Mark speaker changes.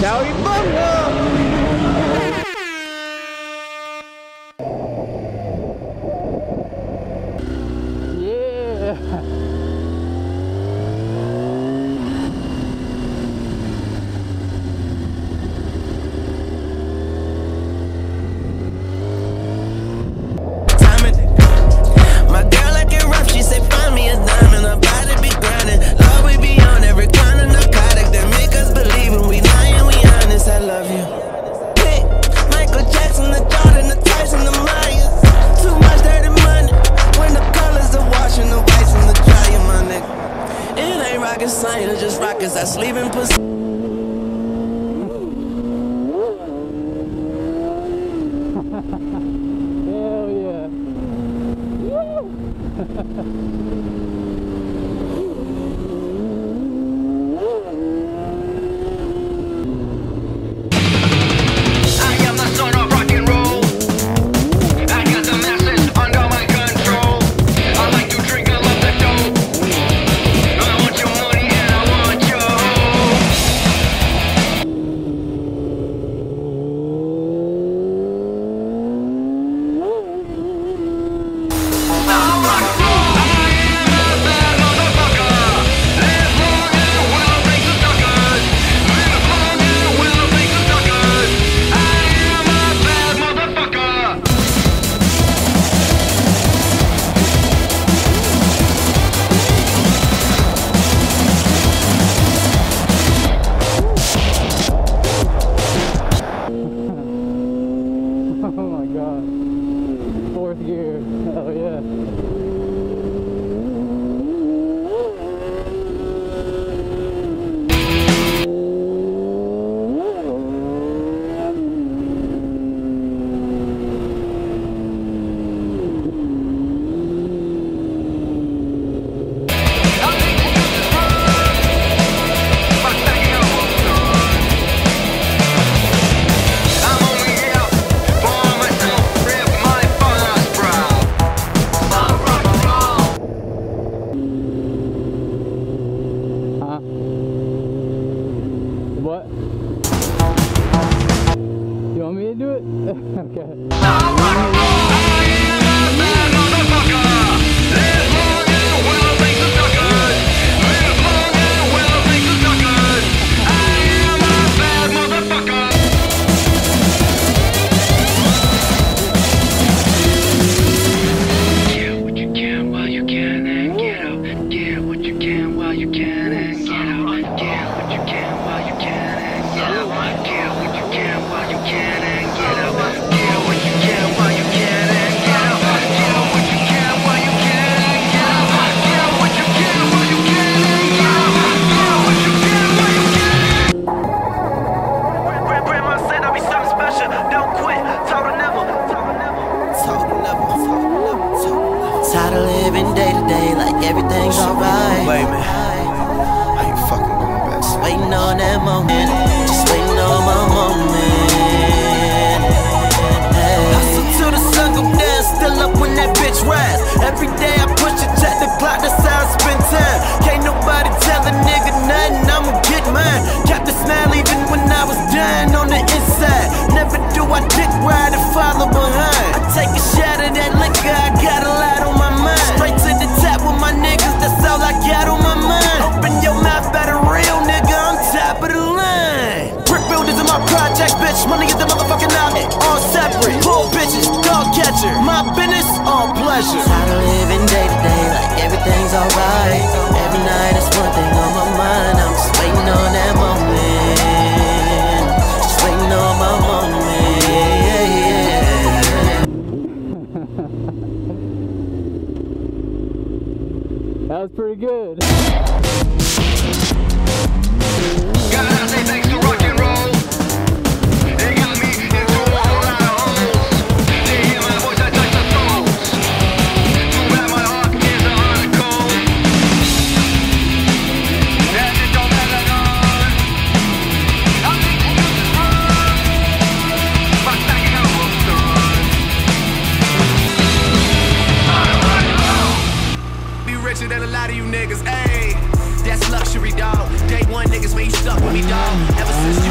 Speaker 1: ¡Chao y pongo!
Speaker 2: Oh yeah. living day to day like everything's alright. Wait, man.
Speaker 1: I ain't fucking going back.
Speaker 2: Waiting on that moment.
Speaker 1: pleasure.
Speaker 2: Tired of living day to day like everything's alright. Every night one thing on my mind. I'm just waiting on that moment. Just waiting on my moment. Yeah, yeah. that was pretty good.
Speaker 1: niggas, ayy. That's luxury, dog. Day one niggas, man, you stuck with me, dog. Ever since